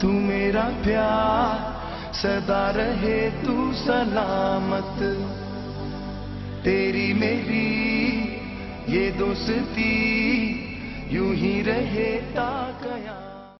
तू मेरा प्यार, सदा रहे तू सलामत। तेरी मेरी ये दोस्ती, यूँ ही रहे ता कया